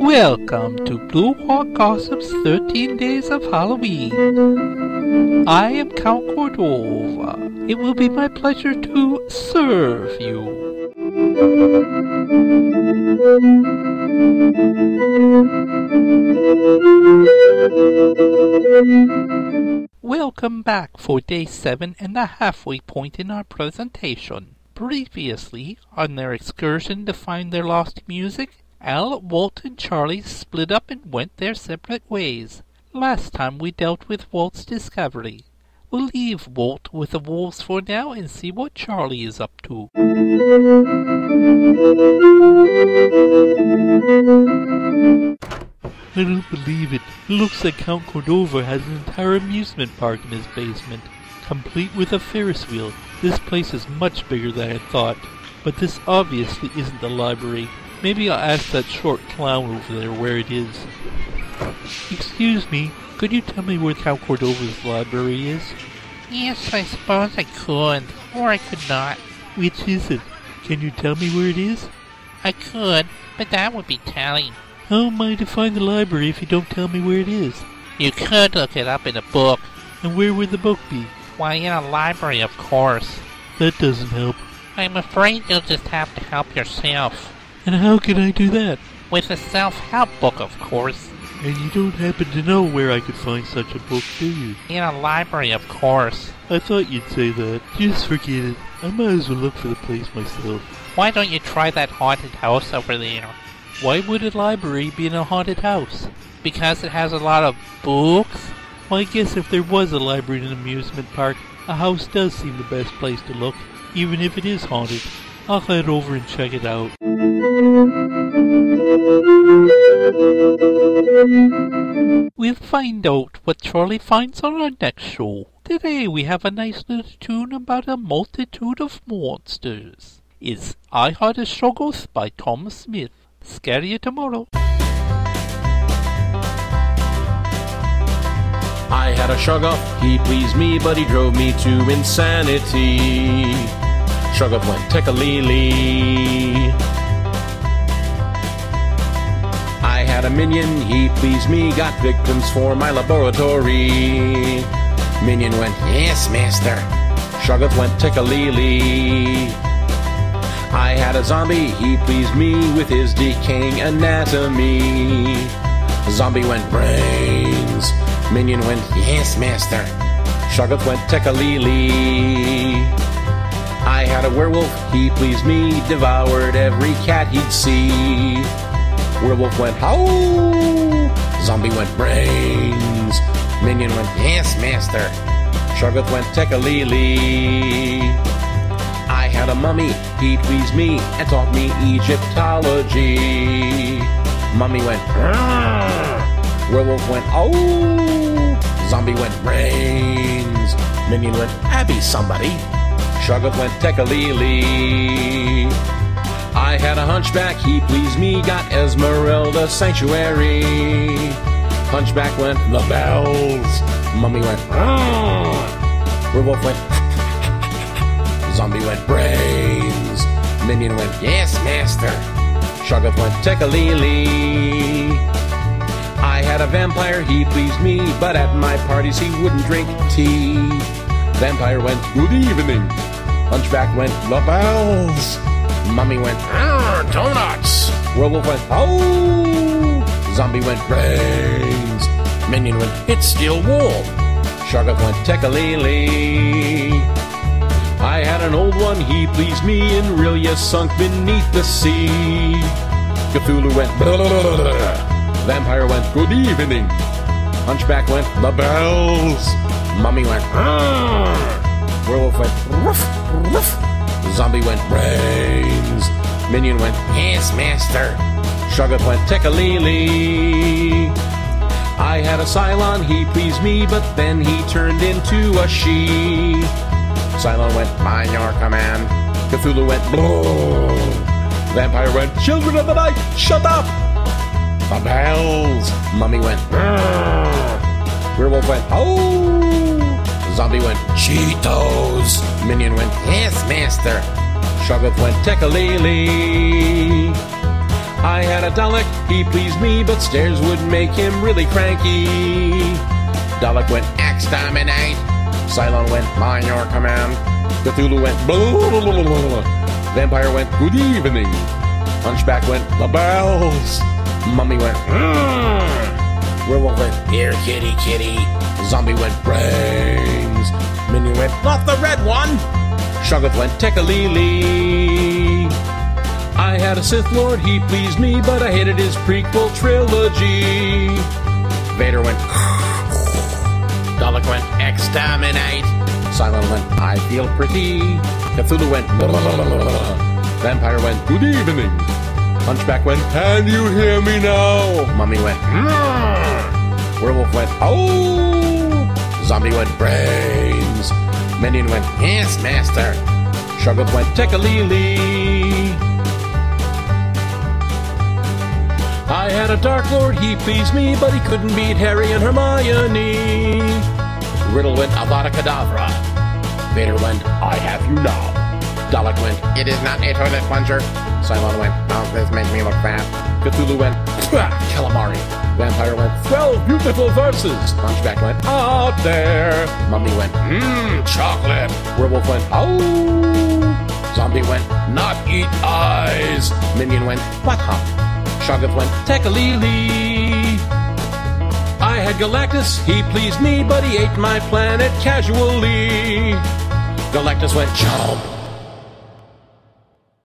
Welcome to Blue Hot Gossip's 13 Days of Halloween. I am Count Cordova. It will be my pleasure to serve you. Welcome back for day seven and the halfway point in our presentation. Previously, on their excursion to find their lost music, Al, Walt, and Charlie split up and went their separate ways. Last time we dealt with Walt's discovery. We'll leave Walt with the wolves for now and see what Charlie is up to. I don't believe it. Looks like Count Cordova has an entire amusement park in his basement, complete with a Ferris wheel. This place is much bigger than I thought. But this obviously isn't the library. Maybe I'll ask that short clown over there where it is. Excuse me, could you tell me where Count Cordova's library is? Yes, I suppose I could, or I could not. Which is it? Can you tell me where it is? I could, but that would be telling. How am I to find the library if you don't tell me where it is? You could look it up in a book. And where would the book be? Why, in a library, of course. That doesn't help. I'm afraid you'll just have to help yourself. And how can I do that? With a self-help book, of course. And you don't happen to know where I could find such a book, do you? In a library, of course. I thought you'd say that. Just forget it. I might as well look for the place myself. Why don't you try that haunted house over there? Why would a library be in a haunted house? Because it has a lot of books? Well, I guess if there was a library in an amusement park, a house does seem the best place to look, even if it is haunted. I'll head over and check it out. We'll find out what Charlie finds on our next show. Today we have a nice little tune about a multitude of monsters. It's I Had a Shoggoths by Tom Smith. Scare you tomorrow. Had a shoggoth, he pleased me, but he drove me to insanity. Shoggoth went tekalili. I had a minion, he pleased me, got victims for my laboratory. Minion went, yes, master. Shoggoth went tekalili. I had a zombie, he pleased me with his decaying anatomy. Zombie went brains. Minion went, yes, master. Shoggoth went tekalili. I had a werewolf, he pleased me, devoured every cat he'd see. Werewolf went, how? Zombie went, brains. Minion went, yes, master. Shoggoth went tekalili. I had a mummy, he pleased me and taught me Egyptology. Mummy went. Werewolf went, oh. Zombie went, brains. Minion went, Abby somebody. Shoggoth went, tekalili. I had a hunchback, he pleased me, got Esmeralda Sanctuary. Hunchback went, the bells. Mummy went, "Grrr." werewolf went, Zombie went brains. Minion went, yes, master. Shoggoth went tekalili. Vampire, he pleased me, but at my parties he wouldn't drink tea. Vampire went, good evening. Hunchback went, the bells. Mummy went, "Arr, donuts. Werewolf went, oh. Zombie went, brains. Minion went, it's still warm. Shoggoth went, tekalili. I had an old one, he pleased me, and really sunk beneath the sea. Cthulhu went, blah, blah, blah. Vampire went, good evening. Hunchback went, the bells. Mummy went, "Arr." Werewolf went, ruff, ruff. Zombie went, brains. Minion went, yes, master. Shoggoth went, tekalili. I had a Cylon, he pleased me, but then he turned into a she. Cylon went, by your command. Cthulhu went, blow. Vampire went, children of the night, shut up. The bells. Mummy went. Werewolf went, oh. Zombie went, Cheetos. Minion went, yes, master. Shoggoth went, tekalili. I had a Dalek, he pleased me, but stairs would make him really cranky. Dalek went exterminate. Cylon went mind your command. Cthulhu went blah, blah. Vampire went good evening. Hunchback went the bells. Mummy went "Mm." Werewolf went here kitty kitty. Zombie went brains. Minion went not the red one. Shoggoth went Tekka-Lee-Lee. I had a Sith Lord, he pleased me, but I hated his prequel trilogy. Vader went. Dalek went exterminate. Cylon went. I feel pretty. Cthulhu went. Vampire went. Good evening. Hunchback went. Can you hear me now? Mummy went. "Mm." Werewolf went. Oh. Zombie went. Brains. Minion went. Yes, master. Shoggoth went. Tekka-Lee-Lee. I had a Dark Lord, he pleased me, but he couldn't beat Harry and Hermione. Riddle went Avada Kedavra. Vader went, I have you now. Dalek went, It is not a toilet plunger. Cylon went, Don't oh, this make me look fat? Cthulhu went, Pwah, calamari. Vampire went, Twelve beautiful verses. Hunchback went, Out there. Mummy went, Mmm, chocolate. Werewolf went, Oh. Zombie went, Not eat eyes. Minion went, What hump? Shoggoth went, Tekka-Lee-Lee. I had Galactus, he pleased me, but he ate my planet casually. Galactus went, Chomp.